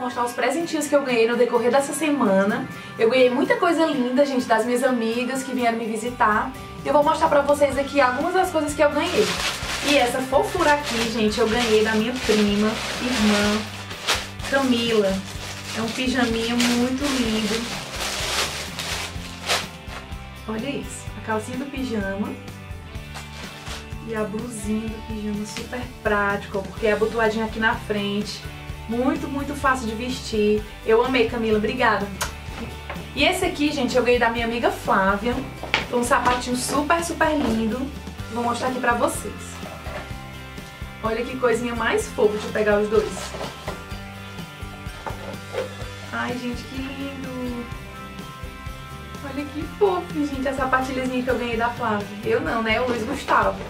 mostrar os presentinhos que eu ganhei no decorrer dessa semana. Eu ganhei muita coisa linda, gente, das minhas amigas que vieram me visitar. Eu vou mostrar pra vocês aqui algumas das coisas que eu ganhei. E essa fofura aqui, gente, eu ganhei da minha prima, irmã, Camila. É um pijaminha muito lindo. Olha isso, a calcinha do pijama e a blusinha do pijama super prático, porque é abotoadinha aqui na frente. Muito, muito fácil de vestir. Eu amei, Camila. Obrigada. E esse aqui, gente, eu ganhei da minha amiga Flávia. Um sapatinho super, super lindo. Vou mostrar aqui pra vocês. Olha que coisinha mais fofa. Deixa eu pegar os dois. Ai, gente, que lindo. Olha que fofo, gente, essa sapatilhazinha que eu ganhei da Flávia. Eu não, né? O Luiz Gustavo.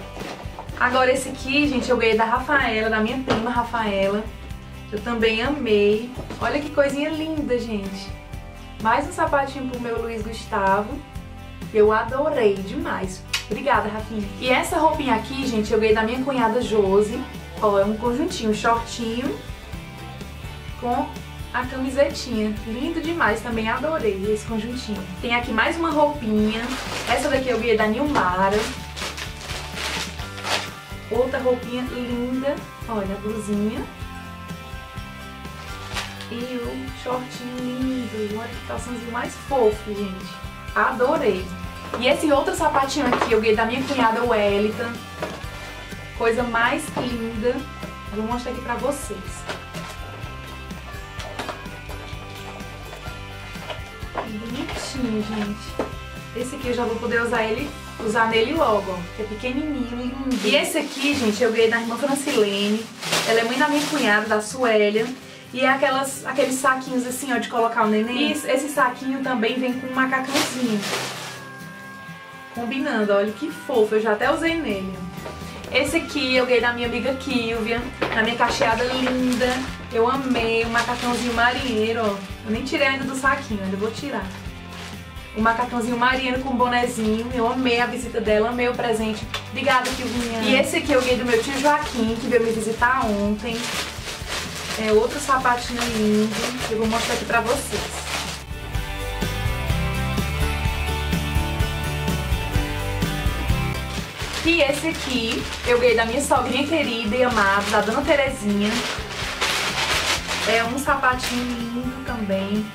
Agora esse aqui, gente, eu ganhei da Rafaela, da minha prima Rafaela. Eu também amei. Olha que coisinha linda, gente. Mais um sapatinho pro meu Luiz Gustavo. Eu adorei demais. Obrigada, Rafinha. E essa roupinha aqui, gente, eu ganhei da minha cunhada Josi. Ó, é um conjuntinho, shortinho com a camisetinha. Lindo demais, também adorei esse conjuntinho. Tem aqui mais uma roupinha. Essa daqui eu ganhei da Nilmara. Outra roupinha linda. Olha, a blusinha. E o shortinho lindo. Olha que calçãozinho mais fofo, gente. Adorei. E esse outro sapatinho aqui eu ganhei da minha cunhada Wellington. Coisa mais linda. Vou mostrar aqui pra vocês. Bonitinho, gente. Esse aqui eu já vou poder usar ele usar nele logo, que é pequenininho, lindo. E esse aqui, gente, eu ganhei da irmã Francilene. Ela é mãe da minha cunhada, da Suélia. E é aquelas, aqueles saquinhos assim, ó, de colocar o neném. Esse saquinho também vem com um macacãozinho. Combinando, olha que fofo, eu já até usei nele. Esse aqui eu ganhei da minha amiga Kilvia, na minha cacheada linda. Eu amei, o macacãozinho marinheiro, ó. Eu nem tirei ainda do saquinho, ainda vou tirar o macacãozinho marinho com bonezinho. Eu amei a visita dela, amei o presente. Obrigada, Kilvinha. E esse aqui eu ganhei do meu tio Joaquim, que veio me visitar ontem. É outro sapatinho lindo. Eu vou mostrar aqui pra vocês. E esse aqui eu ganhei da minha sogrinha querida e amada, da Dona Terezinha. É um sapatinho lindo também.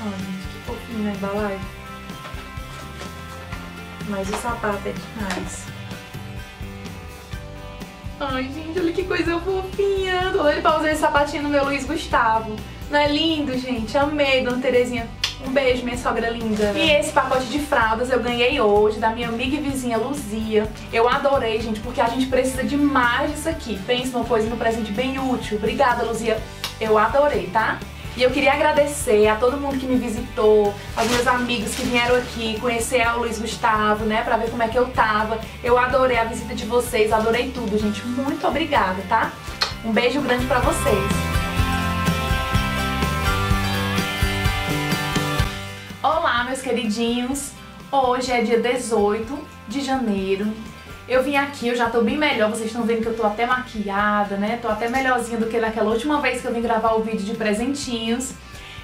Olha fofinho na embalagem. Mas o sapato é demais. Ai, gente, olha que coisa fofinha. Tô doida pra usar esse sapatinho no meu Luiz Gustavo. Não é lindo, gente? Amei, Dona Terezinha. Um beijo, minha sogra linda. E esse pacote de fraldas eu ganhei hoje da minha amiga e vizinha Luzia. Eu adorei, gente, porque a gente precisa de mais disso aqui. Pensa numa coisa no presente bem útil. Obrigada, Luzia. Eu adorei, tá? E eu queria agradecer a todo mundo que me visitou, aos meus amigos que vieram aqui conhecer o Luiz Gustavo, né, pra ver como é que eu tava. Eu adorei a visita de vocês, adorei tudo, gente. Muito obrigada, tá? Um beijo grande pra vocês. Olá, meus queridinhos. Hoje é dia 18 de janeiro eu vim aqui, eu já tô bem melhor, vocês estão vendo que eu tô até maquiada, né? Tô até melhorzinha do que naquela última vez que eu vim gravar o vídeo de presentinhos.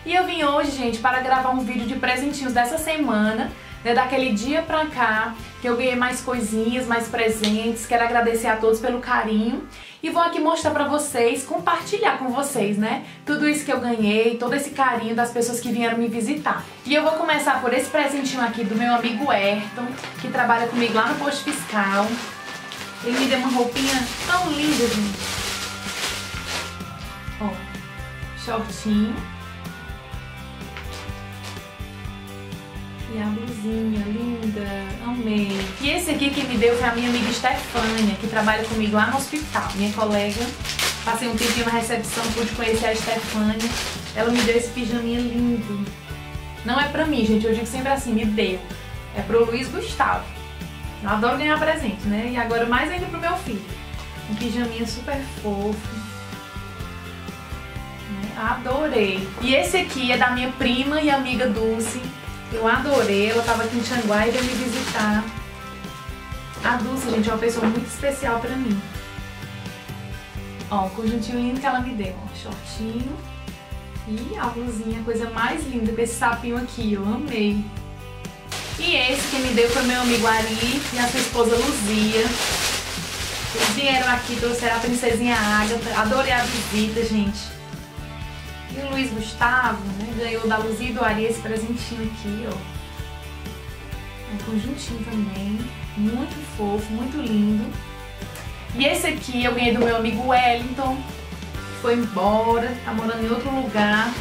E eu vim hoje, gente, para gravar um vídeo de presentinhos dessa semana, né, daquele dia pra cá, que eu ganhei mais coisinhas, mais presentes. Quero agradecer a todos pelo carinho e vou aqui mostrar pra vocês, compartilhar com vocês, né, tudo isso que eu ganhei, todo esse carinho das pessoas que vieram me visitar. E eu vou começar por esse presentinho aqui do meu amigo Ayrton, que trabalha comigo lá no posto fiscal. Ele me deu uma roupinha tão linda, gente. Ó, shortinho A blusinha linda, amei. E esse aqui que me deu foi a minha amiga Stefânia, que trabalha comigo lá no hospital, minha colega. Passei um tempinho na recepção, pude conhecer a Stefânia. Ela me deu esse pijaminha lindo. Não é pra mim, gente, eu digo sempre assim, me deu. É pro Luiz Gustavo. Eu adoro ganhar presente, né? E agora mais ainda pro meu filho. Um pijaminha super fofo. Né? Adorei. E esse aqui é da minha prima e amiga Dulce. Eu adorei, ela estava aqui em Xanguá e veio me visitar. A Dulce, gente, é uma pessoa muito especial pra mim. Ó, o conjuntinho lindo que ela me deu, ó, shortinho e a blusinha, coisa mais linda com esse sapinho aqui, eu amei. E esse que me deu foi meu amigo Ari e a sua esposa Luzia. Eles vieram aqui, trouxeram a princesinha Agatha, adorei a visita, gente. O Luiz Gustavo, né, ganhou da Luzia e do Ari esse presentinho aqui, ó. Um conjuntinho também, muito fofo, muito lindo. E esse aqui eu ganhei do meu amigo Wellington, que foi embora, tá morando em outro lugar.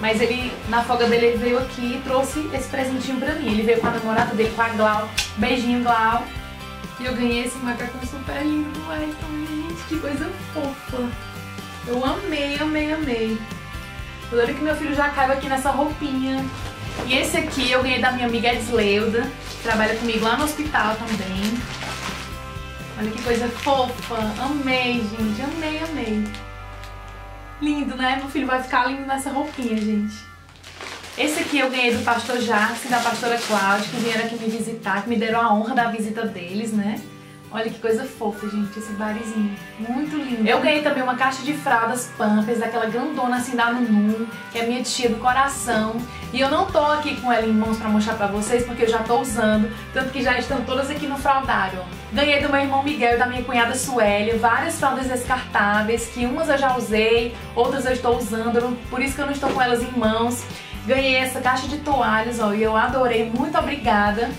Mas ele, na folga dele, ele veio aqui e trouxe esse presentinho pra mim. Ele veio com a namorada dele, com a Glau. Beijinho, Glau. E eu ganhei esse macacão super lindo do Wellington, gente. Que coisa fofa. Eu amei, amei, amei. Eu lembro que meu filho já caiu aqui nessa roupinha. E esse aqui eu ganhei da minha amiga Edsleuda, que trabalha comigo lá no hospital também. Olha que coisa fofa. Amei, gente. Amei, amei. Lindo, né? Meu filho vai ficar lindo nessa roupinha, gente. Esse aqui eu ganhei do pastor Jax e da pastora Cláudia, que vieram aqui me visitar, que me deram a honra da visita deles, né? Olha que coisa fofa, gente, esse barizinho. Muito lindo. Eu ganhei também uma caixa de fraldas Pampers, daquela grandona assim da Nunu, que é minha tia do coração. E eu não tô aqui com ela em mãos pra mostrar pra vocês, porque eu já tô usando, tanto que já estão todas aqui no fraldário. Ganhei do meu irmão Miguel e da minha cunhada Suélia várias fraldas descartáveis, que umas eu já usei, outras eu estou usando, por isso que eu não estou com elas em mãos. Ganhei essa caixa de toalhas, ó, e eu adorei, muito obrigada.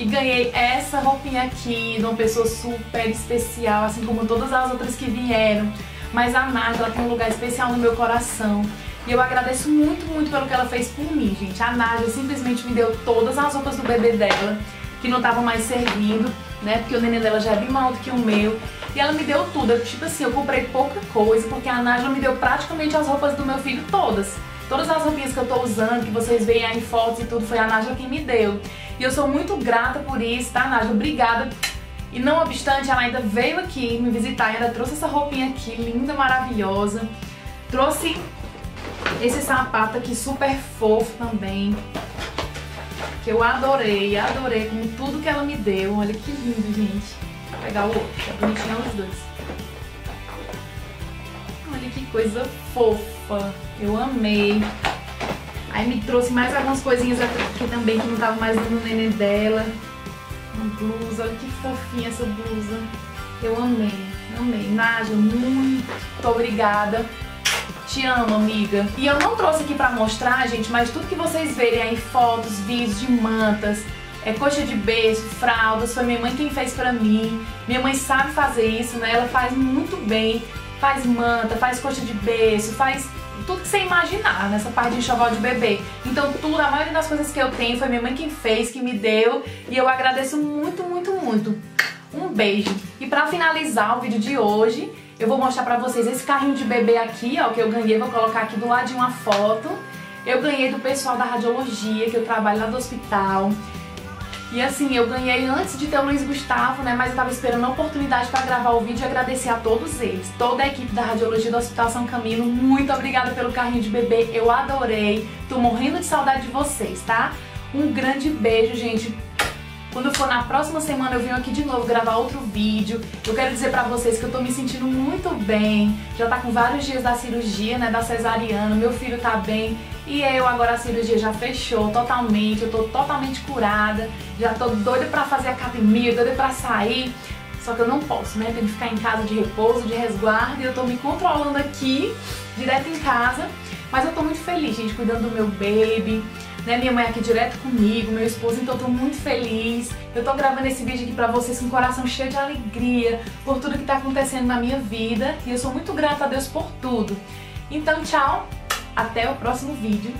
E ganhei essa roupinha aqui de uma pessoa super especial, assim como todas as outras que vieram. Mas a Nádia, ela tem um lugar especial no meu coração. E eu agradeço muito, muito pelo que ela fez por mim, gente. A Nádia simplesmente me deu todas as roupas do bebê dela, que não estavam mais servindo, né? Porque o neném dela já é bem maior do que o meu. E ela me deu tudo. Eu, tipo assim, eu comprei pouca coisa, porque a Nádia me deu praticamente as roupas do meu filho todas. Todas as roupinhas que eu tô usando, que vocês veem aí em fotos e tudo, foi a Nádia quem me deu. E eu sou muito grata por isso, tá, Nádia? Obrigada. E não obstante, ela ainda veio aqui me visitar e ainda trouxe essa roupinha aqui, linda, maravilhosa. Trouxe esse sapato aqui super fofo também. Que eu adorei, adorei com tudo que ela me deu. Olha que lindo, gente. Vou pegar o outro, é bonitinho os dois. Olha que coisa fofa. Eu amei. Aí me trouxe mais algumas coisinhas aqui também que não tava mais dando neném dela. Uma blusa, olha que fofinha essa blusa. Eu amei, amei. Nádia, muito obrigada. Te amo, amiga. E eu não trouxe aqui pra mostrar, gente, mas tudo que vocês verem aí, fotos, vídeos de mantas, é, coxa de beijo, fraldas, foi minha mãe quem fez pra mim. Minha mãe sabe fazer isso, né? Ela faz muito bem. Faz manta, faz coxa de beijo, faz tudo que você imaginar nessa parte de enxoval de bebê. Então tudo, a maioria das coisas que eu tenho foi minha mãe quem fez, que me deu e eu agradeço muito, muito, muito. Um beijo. E pra finalizar o vídeo de hoje, eu vou mostrar pra vocês esse carrinho de bebê aqui, ó, que eu ganhei, vou colocar aqui do ladinho uma foto. Eu ganhei do pessoal da radiologia, que eu trabalho lá do hospital. E assim, eu ganhei antes de ter o Luiz Gustavo, né? Mas eu tava esperando a oportunidade para gravar o vídeo e agradecer a todos eles. Toda a equipe da Radiologia do Hospital São Camilo, muito obrigada pelo carrinho de bebê, eu adorei. Tô morrendo de saudade de vocês, tá? Um grande beijo, gente. Quando for na próxima semana eu venho aqui de novo gravar outro vídeo. Eu quero dizer pra vocês que eu tô me sentindo muito bem. Já tá com vários dias da cirurgia, né, da cesariana. Meu filho tá bem. E eu agora a cirurgia já fechou totalmente. Eu tô totalmente curada. Já tô doida pra fazer academia, doida pra sair. Só que eu não posso, né? Tenho que ficar em casa de repouso, de resguardo. E eu tô me controlando aqui, direto em casa. Mas eu tô muito feliz, gente, cuidando do meu baby né? Minha mãe aqui direto comigo, meu esposo, então eu tô muito feliz. Eu tô gravando esse vídeo aqui pra vocês com o coração cheio de alegria por tudo que tá acontecendo na minha vida e eu sou muito grata a Deus por tudo. Então, tchau, até o próximo vídeo.